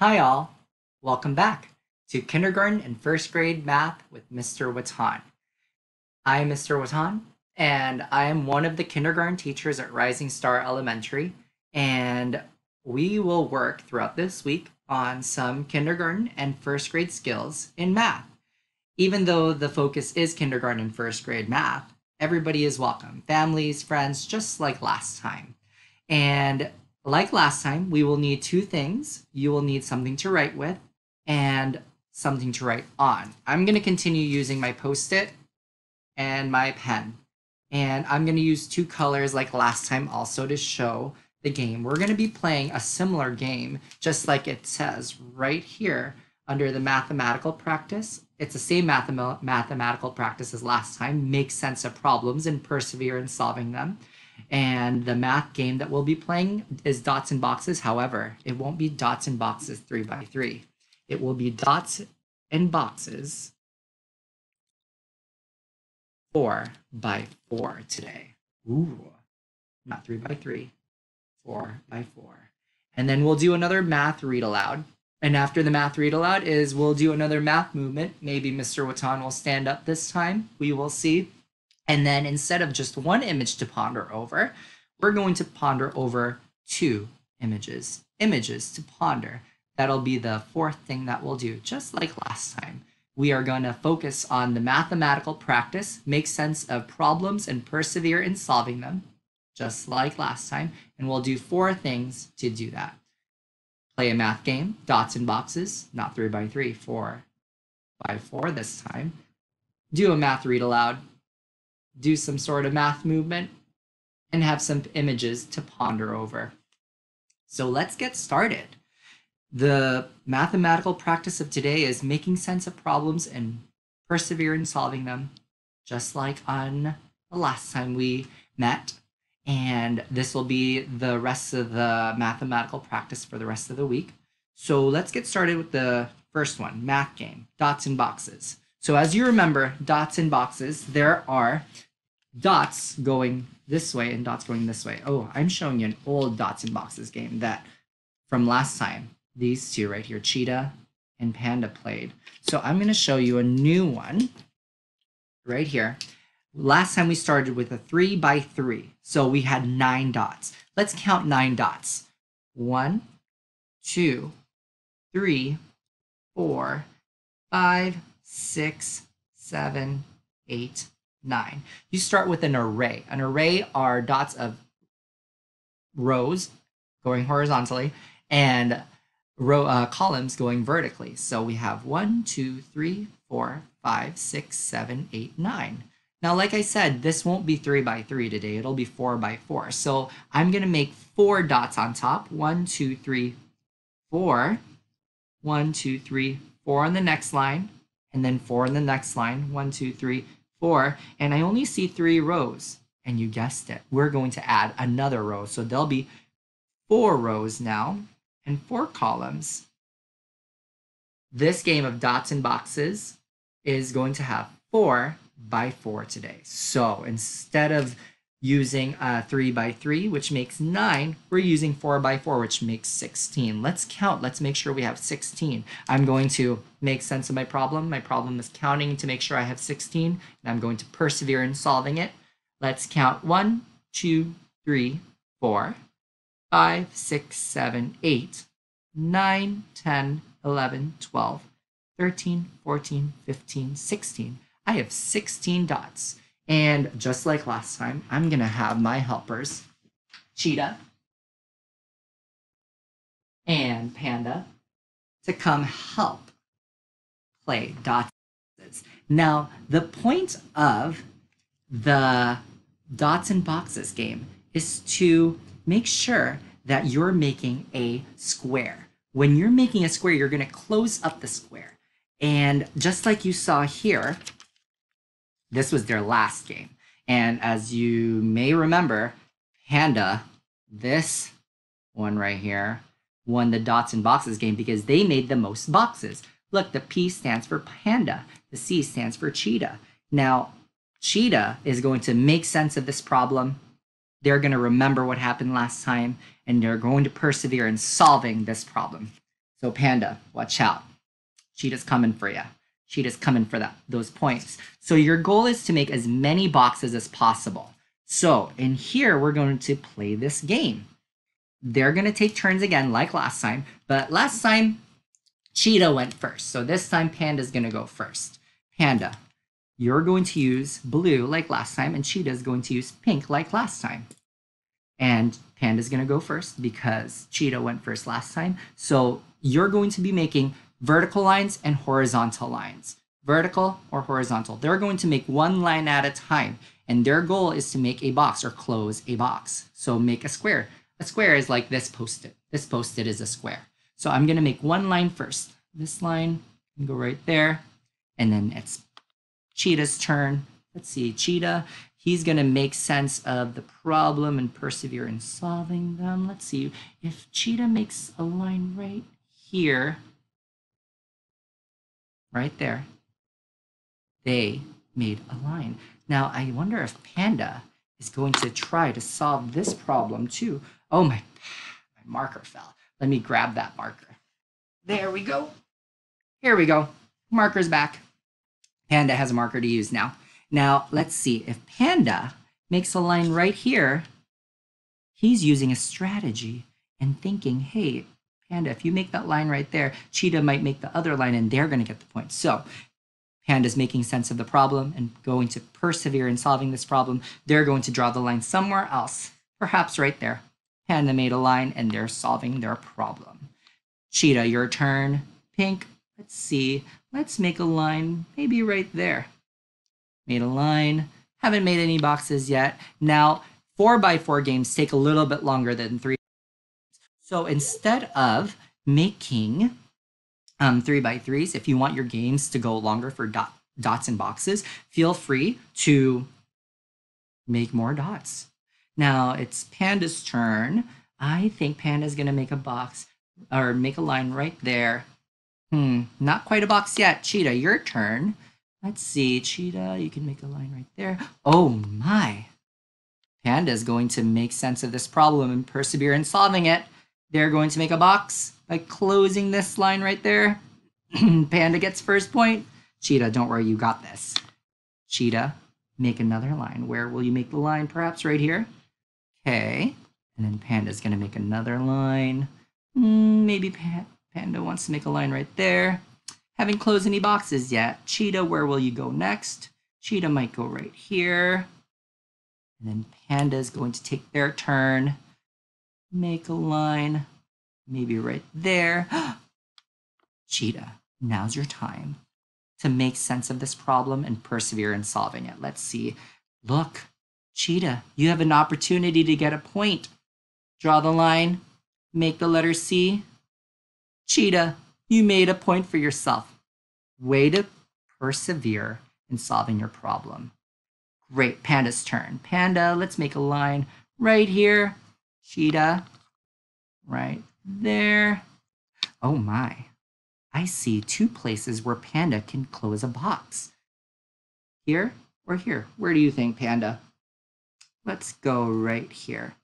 Hi all, welcome back to kindergarten and first grade math with Mr. Watan. I am Mr. Watan and I am one of the kindergarten teachers at Rising Star Elementary and we will work throughout this week on some kindergarten and first grade skills in math. Even though the focus is kindergarten and first grade math, everybody is welcome, families, friends, just like last time. And like last time, we will need two things. You will need something to write with and something to write on. I'm going to continue using my post-it and my pen. And I'm going to use two colors like last time also to show the game. We're going to be playing a similar game, just like it says right here under the mathematical practice. It's the same math- mathematical practice as last time. Make sense of problems and persevere in solving them. And the math game that we'll be playing is dots and boxes. However, it won't be dots and boxes three by three. It will be dots and boxes four by four today. Ooh, not three by three, four by four. And then we'll do another math read aloud. And after the math read aloud is we'll do another math movement. Maybe Mr. Watan will stand up this time. We will see. And then instead of just one image to ponder over, we're going to ponder over two images, images to ponder. That'll be the fourth thing that we'll do, just like last time. We are going to focus on the mathematical practice, make sense of problems, and persevere in solving them, just like last time. And we'll do four things to do that. Play a math game, dots and boxes, not three by three, four by four this time. Do a math read aloud, do some sort of math movement, and have some images to ponder over. So let's get started. The mathematical practice of today is making sense of problems and persevere in solving them, just like on the last time we met. And this will be the rest of the mathematical practice for the rest of the week. So let's get started with the first one, math game, dots and boxes. So as you remember, dots and boxes, there are dots going this way and dots going this way. Oh, I'm showing you an old dots and boxes game that from last time, these two right here, Cheetah and Panda played. So I'm going to show you a new one right here. Last time we started with a three by three. So we had nine dots. Let's count nine dots. One, two, three, four, five, six, seven, eight, nine. You start with an array. An array are dots of rows going horizontally and row uh, columns going vertically. So we have one, two, three, four, five, six, seven, eight, nine. Now, like I said, this won't be three by three today. It'll be four by four. So I'm going to make four dots on top. One, two, three, four. One, two, three, four on the next line. And then four on the next line. One, two, three, four, and I only see three rows. And you guessed it, we're going to add another row. So there'll be four rows now and four columns. This game of dots and boxes is going to have four by four today. So instead of using a 3 by 3, which makes 9. We're using 4 by 4, which makes 16. Let's count. Let's make sure we have 16. I'm going to make sense of my problem. My problem is counting to make sure I have 16, and I'm going to persevere in solving it. Let's count 1, 2, 3, 4, 5, 6, 7, 8, 9, 10, 11, 12, 13, 14, 15, 16. I have 16 dots. And just like last time, I'm going to have my helpers, Cheetah and Panda, to come help play dots. Now, the point of the dots and boxes game is to make sure that you're making a square. When you're making a square, you're going to close up the square. And just like you saw here, this was their last game. And as you may remember, Panda, this one right here, won the dots and boxes game because they made the most boxes. Look, the P stands for panda, the C stands for cheetah. Now, cheetah is going to make sense of this problem. They're going to remember what happened last time and they're going to persevere in solving this problem. So Panda, watch out. Cheetah's coming for you. Cheetah's coming for that those points. So your goal is to make as many boxes as possible. So in here, we're going to play this game. They're going to take turns again, like last time. But last time, Cheetah went first. So this time, Panda's going to go first. Panda, you're going to use blue like last time, and Cheetah is going to use pink like last time. And Panda's going to go first because Cheetah went first last time. So you're going to be making vertical lines and horizontal lines. Vertical or horizontal. They're going to make one line at a time. And their goal is to make a box or close a box. So make a square. A square is like this post-it. This post-it is a square. So I'm going to make one line first. This line can go right there. And then it's Cheetah's turn. Let's see, Cheetah, he's going to make sense of the problem and persevere in solving them. Let's see, if Cheetah makes a line right here, right there, they made a line. Now, I wonder if Panda is going to try to solve this problem too. Oh, my, my marker fell. Let me grab that marker. There we go. Here we go. Marker's back. Panda has a marker to use now. Now, let's see. If Panda makes a line right here, he's using a strategy and thinking, hey, Panda, if you make that line right there, Cheetah might make the other line and they're going to get the point. So Panda's making sense of the problem and going to persevere in solving this problem. They're going to draw the line somewhere else, perhaps right there. Panda made a line and they're solving their problem. Cheetah, your turn. Pink, let's see. Let's make a line maybe right there. Made a line. Haven't made any boxes yet. Now, four by four games take a little bit longer than three. So instead of making um, three by threes, if you want your games to go longer for dot, dots and boxes, feel free to make more dots. Now it's Panda's turn. I think Panda's going to make a box or make a line right there. Hmm, not quite a box yet. Cheetah, your turn. Let's see, Cheetah, you can make a line right there. Oh my. Panda is going to make sense of this problem and persevere in solving it. They're going to make a box by closing this line right there. Panda gets first point. Cheetah, don't worry, you got this. Cheetah, make another line. Where will you make the line? Perhaps right here. Okay. And then Panda's going to make another line. Mm, maybe Panda wants to make a line right there. Haven't closed any boxes yet. Cheetah, where will you go next? Cheetah might go right here. And then Panda is going to take their turn. Make a line, maybe right there. Cheetah, now's your time to make sense of this problem and persevere in solving it. Let's see. Look, Cheetah, you have an opportunity to get a point. Draw the line, make the letter C. Cheetah, you made a point for yourself. Way to persevere in solving your problem. Great, Panda's turn. Panda, let's make a line right here. Cheetah, right there. Oh my, I see two places where Panda can close a box. Here or here? Where do you think, Panda? Let's go right here.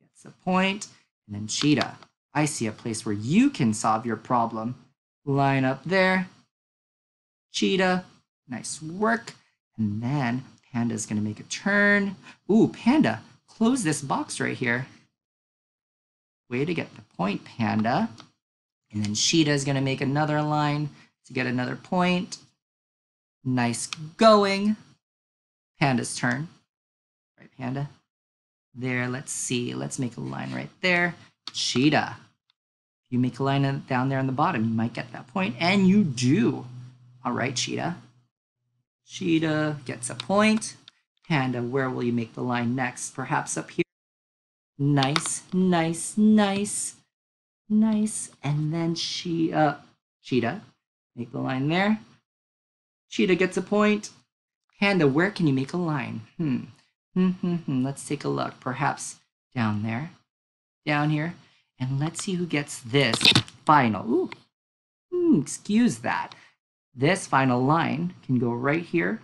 Gets a point. And then Cheetah, I see a place where you can solve your problem. Line up there. Cheetah, nice work. And then Panda's gonna make a turn. Ooh, Panda, close this box right here. Way to get the point, Panda. And then Cheetah is gonna make another line to get another point. Nice going. Panda's turn right, Panda? There, let's see. Let's make a line right there. Cheetah. You make a line down there on the bottom, you might get that point, and you do. All right, Cheetah. Cheetah gets a point. Panda, where will you make the line next? Perhaps up here. Nice, nice, nice, nice. And then she, uh, Cheetah, make the line there. Cheetah gets a point. Panda, where can you make a line? Hmm. Mm-hmm. Let's take a look. Perhaps down there, down here, and let's see who gets this final. Ooh, mm, excuse that. This final line can go right here.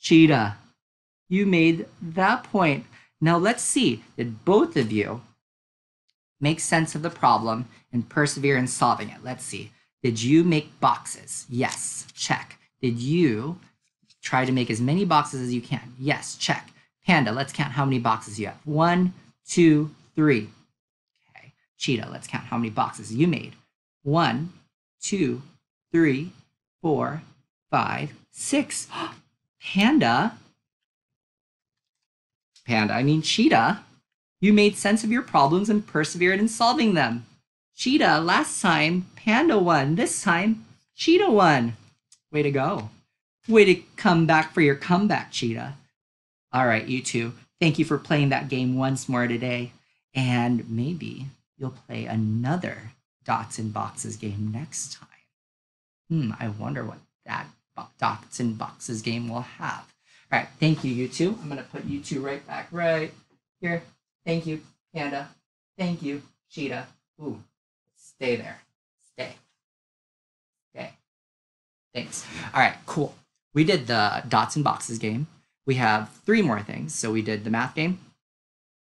Cheetah, you made that point. Now let's see. Did both of you make sense of the problem, and persevere in solving it. Let's see. Did you make boxes? Yes, check. Did you try to make as many boxes as you can? Yes, check. Panda, let's count how many boxes you have. One, two, three. Okay. Cheetah, let's count how many boxes you made. One, two, three, four, five, six. Panda. Panda, I mean cheetah. You made sense of your problems and persevered in solving them. Cheetah, last time, Panda won. This time, Cheetah won. Way to go. Way to come back for your comeback, Cheetah. All right, you two. Thank you for playing that game once more today. And maybe you'll play another Dots and Boxes game next time. Hmm, I wonder what that Dots and Boxes game will have. All right, thank you, you two. I'm going to put you two right back right here. Thank you, Panda. Thank you, Cheetah. Ooh, stay there. Stay. Stay. Thanks. All right, cool. We did the Dots and Boxes game. We have three more things. So we did the math game,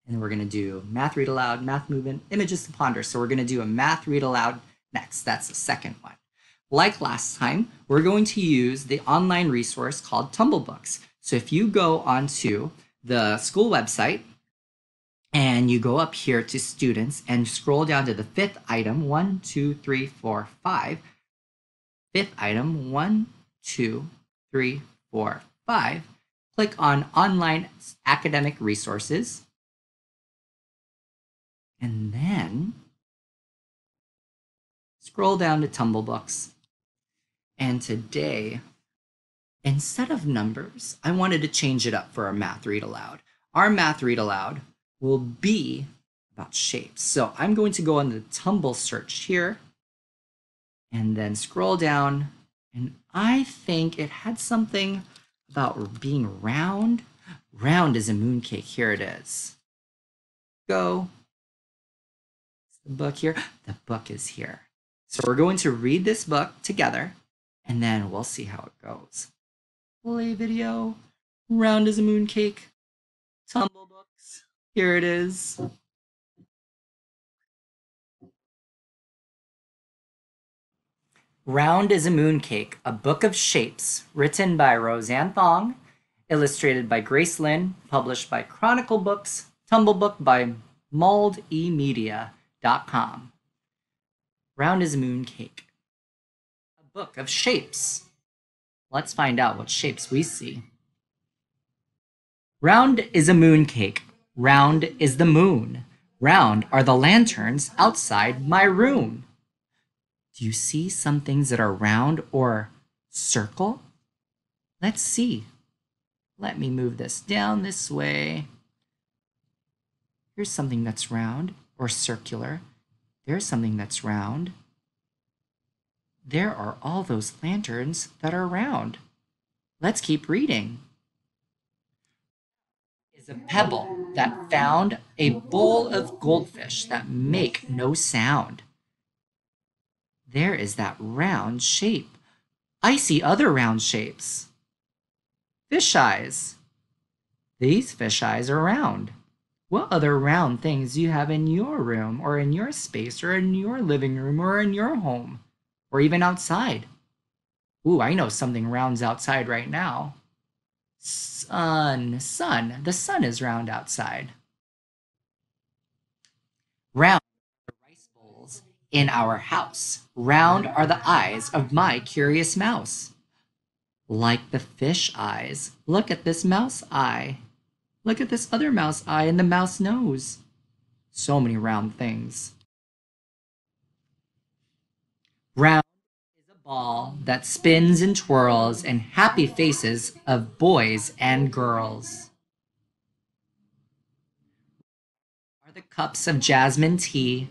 and we're going to do math read aloud, math movement, images to ponder. So we're going to do a math read aloud next. That's the second one. Like last time, we're going to use the online resource called Tumblebooks. So if you go onto the school website and you go up here to students and scroll down to the fifth item, one, two, three, four, five. Fifth item, one, two, three, four, five. Click on online academic resources. And then scroll down to Tumblebooks. And today, instead of numbers, I wanted to change it up for our math read aloud. Our math read aloud will be about shapes. So I'm going to go on the tumble search here and then scroll down. And I think it had something about being round. Round is a mooncake. Here it is. Go. The book here. The book is here. So we're going to read this book together and then we'll see how it goes. Play video. Round as a mooncake. Tumble books. Here it is. Round is a Mooncake, a book of shapes, written by Roseanne Thong, illustrated by Grace Lin, published by Chronicle Books, Tumblebook by mauldemedia.com. Round is a Mooncake, a book of shapes. Let's find out what shapes we see. Round is a mooncake. Round is the moon. Round are the lanterns outside my room. Do you see some things that are round or circle? Let's see. Let me move this down this way. Here's something that's round or circular. There's something that's round. There are all those lanterns that are round. Let's keep reading. Is a pebble that found a bowl of goldfish that make no sound. There is that round shape. I see other round shapes. Fish eyes. These fish eyes are round. What other round things do you have in your room or in your space or in your living room or in your home or even outside? Ooh, I know something rounds outside right now. Sun, sun. The sun is round outside. Round Rice bowls in our house. Round are the eyes of my curious mouse. Like the fish eyes, look at this mouse eye. Look at this other mouse eye and the mouse nose. So many round things. Round ball that spins and twirls in happy faces of boys and girls. Are the cups of jasmine tea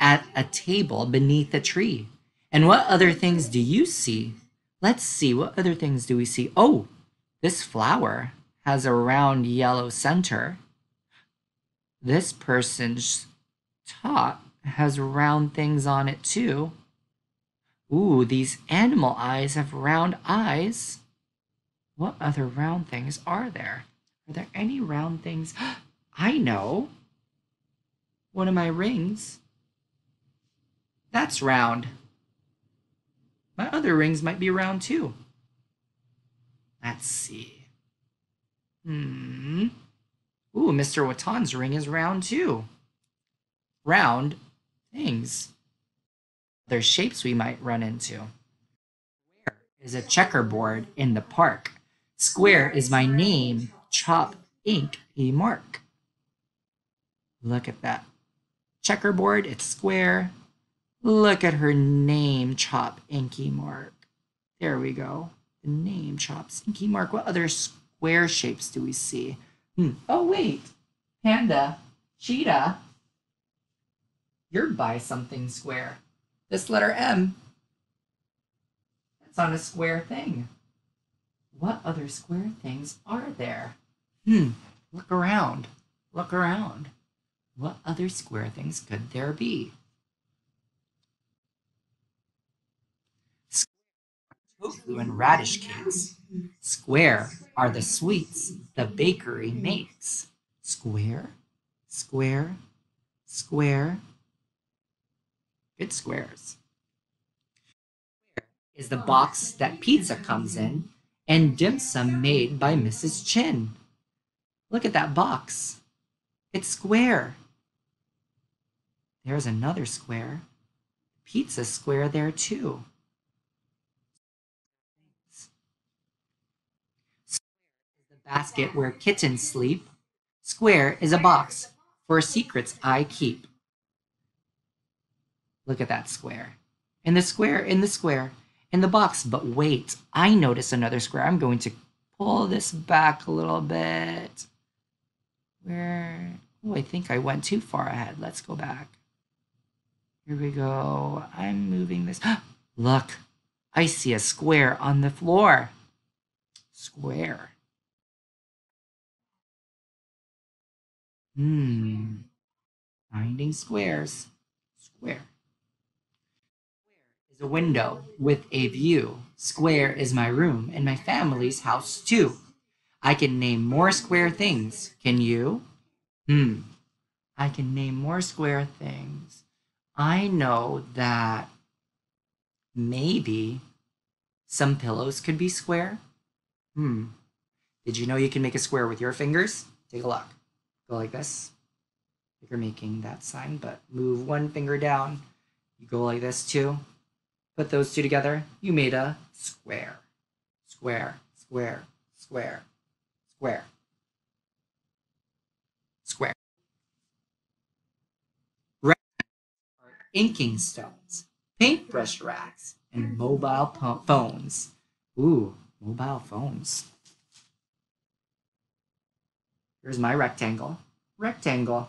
at a table beneath a tree. And what other things do you see? Let's see, what other things do we see? Oh, this flower has a round yellow center. This person's top has round things on it too. Ooh, these animal eyes have round eyes. What other round things are there? Are there any round things? I know. one of my rings. That's round. My other rings might be round too. Let's see. Hmm. Ooh, Mr. Watan's ring is round too. Round things. There's shapes we might run into. Square is a checkerboard in the park. Square is my name, chop, ink, e mark. Look at that. Checkerboard, it's square. Look at her name, chop, inky mark. There we go. The name, chops, inky mark. What other square shapes do we see? Hmm. Oh, wait. Panda, cheetah. You're by something square. This letter M, it's on a square thing. What other square things are there? Hmm, look around. Look around. What other square things could there be? Tofu and radish cakes. Square are the sweets the bakery makes. Square, square, square. Good squares. Square is the box that pizza comes in and dim sum made by Mrs. Chin. Look at that box. It's square. There's another square. Pizza square there too. Square is the basket where kittens sleep. Square is a box for secrets I keep. Look at that square. In the square, in the square, in the box. But wait, I notice another square. I'm going to pull this back a little bit. Where? Oh, I think I went too far ahead. Let's go back. Here we go. I'm moving this. Look, I see a square on the floor. Square. Hmm. Finding squares. Square is a window with a view. Square is my room and my family's house too. I can name more square things. Can you? Hmm. I can name more square things. I know that maybe some pillows could be square. Hmm. Did you know you can make a square with your fingers? Take a look. Go like this. You're making that sign, but move one finger down. You go like this too. Put those two together. You made a square. Square, square, square, square. Square. inking stones, paintbrush racks, and mobile phones. Ooh, mobile phones. Here's my rectangle. Rectangle.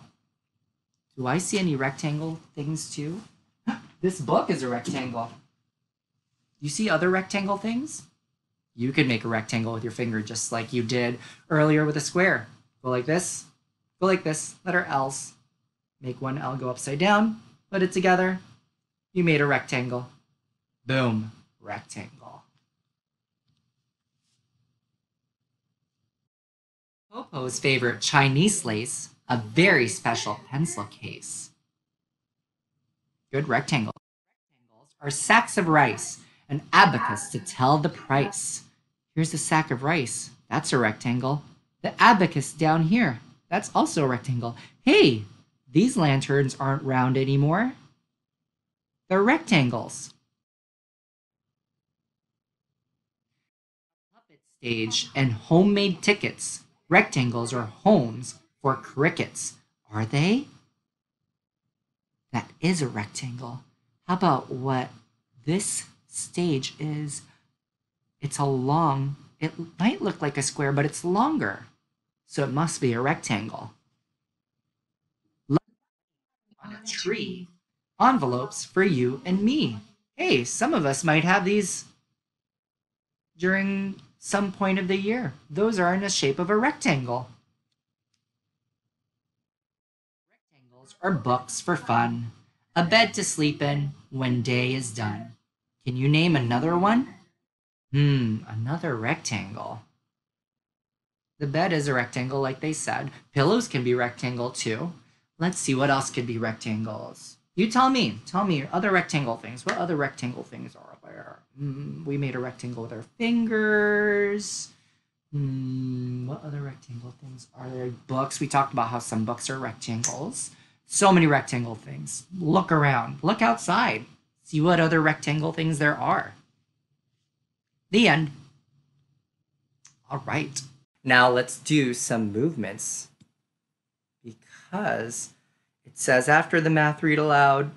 Do I see any rectangle things too? this book is a rectangle. You see other rectangle things? You could make a rectangle with your finger just like you did earlier with a square. Go like this, go like this, letter L's. Make one L go upside down, put it together. You made a rectangle. Boom, rectangle. Popo's favorite Chinese lace, a very special pencil case. Good rectangle. Rectangles are sacks of rice, an abacus to tell the price. Here's a sack of rice. That's a rectangle. The abacus down here. That's also a rectangle. Hey, these lanterns aren't round anymore. They're rectangles. Puppet stage and homemade tickets. Rectangles are homes for crickets. Are they? That is a rectangle. How about what this stage is? It's a long, it might look like a square, but it's longer. So it must be a rectangle. On a tree. Envelopes for you and me. Hey, some of us might have these during some point of the year. Those are in the shape of a rectangle. Rectangles are books for fun, a bed to sleep in when day is done. Can you name another one? Hmm, another rectangle. The bed is a rectangle, like they said. Pillows can be rectangle too. let's see what else could be rectangles. You tell me. Tell me other rectangle things. What other rectangle things are there? Mm, we made a rectangle with our fingers. Mm, what other rectangle things are there? Books. We talked about how some books are rectangles. So many rectangle things. Look around. Look outside. See what other rectangle things there are. The end. All right. Now let's do some movements because it says after the math read aloud,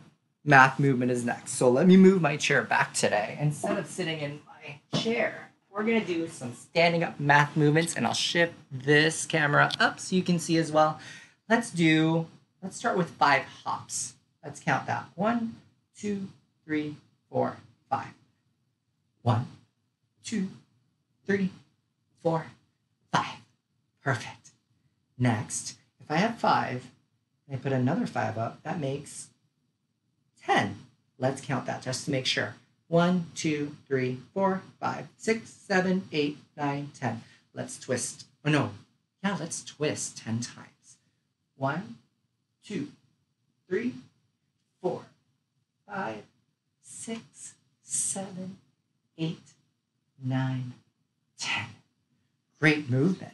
math movement is next. So let me move my chair back today. Instead of sitting in my chair, we're going to do some standing up math movements and I'll shift this camera up so you can see as well. Let's do, let's start with five hops. Let's count that. One, two, three, four, five. One, two, three, four, five. Perfect. Next, if I have five, and I put another five up, that makes 10. Let's count that just to make sure. One, two, three, four, five, six, seven, eight, nine, ten. Let's twist. Oh no. Yeah, let's twist 10 times. One, two, three, four, five, six, seven, eight, nine, ten. Great movement.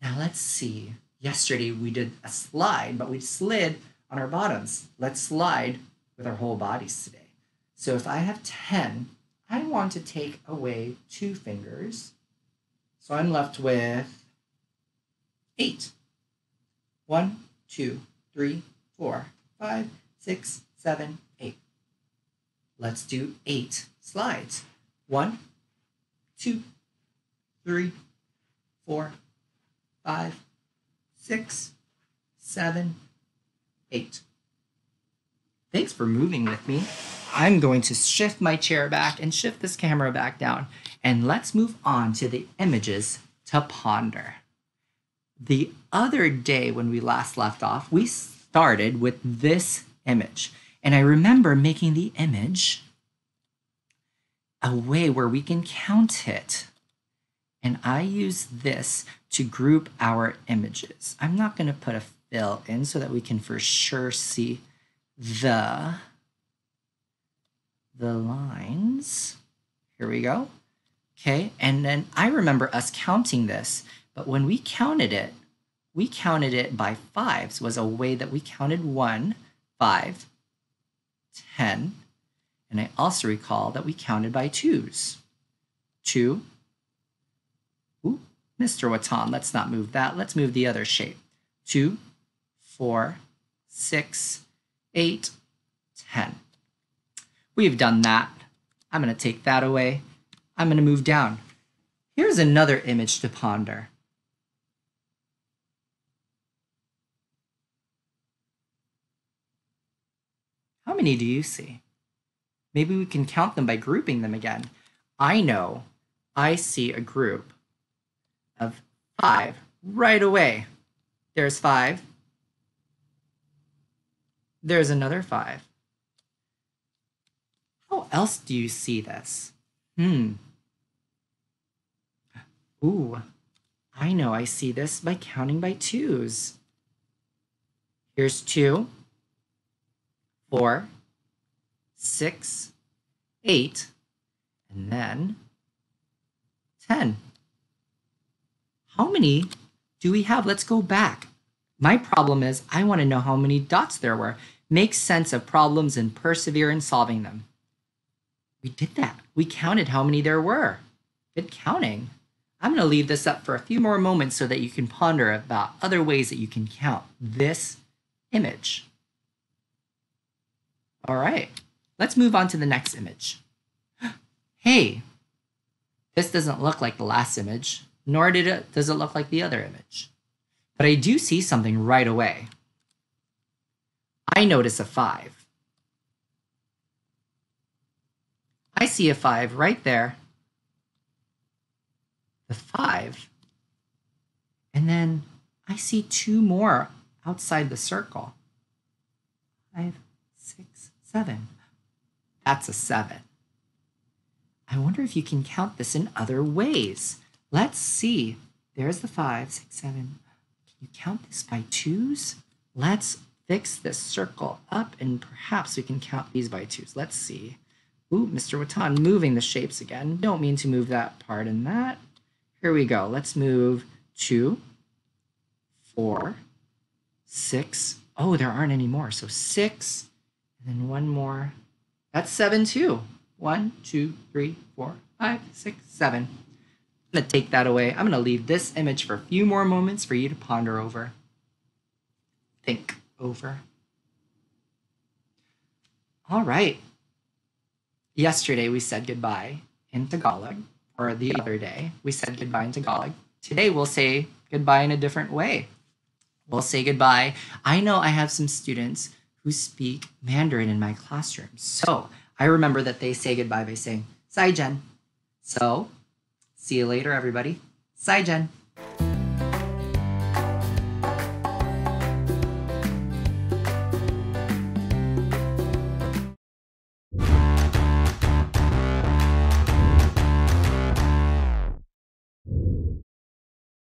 Now let's see. Yesterday we did a slide, but we slid on our bottoms. Let's slide with our whole bodies today. So if I have 10, I want to take away two fingers. So I'm left with eight. One, two, three, four, five, six, seven, eight. Let's do eight slides. One, two, three, four, five, six, seven, eight. Thanks for moving with me. I'm going to shift my chair back and shift this camera back down. And let's move on to the images to ponder. The other day when we last left off, we started with this image. And I remember making the image a way where we can count it. And I use this to group our images. I'm not going to put a fill in so that we can for sure see the, the lines. Here we go. Okay, and then I remember us counting this, but when we counted it, we counted it by fives was a way that we counted one, five, ten, and I also recall that we counted by twos. Two. Mr. Watan, let's not move that. Let's move the other shape. Two, four, six, eight, ten. We've done that. I'm going to take that away. I'm going to move down. Here's another image to ponder. How many do you see? Maybe we can count them by grouping them again. I know I see a group of five right away. There's five, there's another five. How else do you see this? Hmm. Ooh, I know I see this by counting by twos. Here's two, four, six, eight, and then 10. How many do we have? Let's go back. My problem is I want to know how many dots there were make sense of problems and persevere in solving them. We did that. We counted how many there were. Good counting. I'm going to leave this up for a few more moments so that you can ponder about other ways that you can count this image. All right, let's move on to the next image. Hey, this doesn't look like the last image, nor did it, does it look like the other image. But I do see something right away. I notice a 5. I see a 5 right there. The 5. And then I see two more outside the circle. Five, six, seven. That's a 7. I wonder if you can count this in other ways. Let's see. There's the five, six, seven. Can you count this by twos? Let's fix this circle up and perhaps we can count these by twos. Let's see. Ooh, Mr. Watan moving the shapes again. Don't mean to move that part and that. Here we go. Let's move two, four, six. Oh, there aren't any more. So six, and then one more. That's seven too. One, two, three, four, five, six, seven. I'm gonna take that away. I'm gonna leave this image for a few more moments for you to ponder over. Think over. All right. Yesterday we said goodbye in Tagalog, or the other day we said goodbye in Tagalog. Today we'll say goodbye in a different way. We'll say goodbye. I know I have some students who speak Mandarin in my classroom. So I remember that they say goodbye by saying, Zai jian. So see you later, everybody. Zai jian.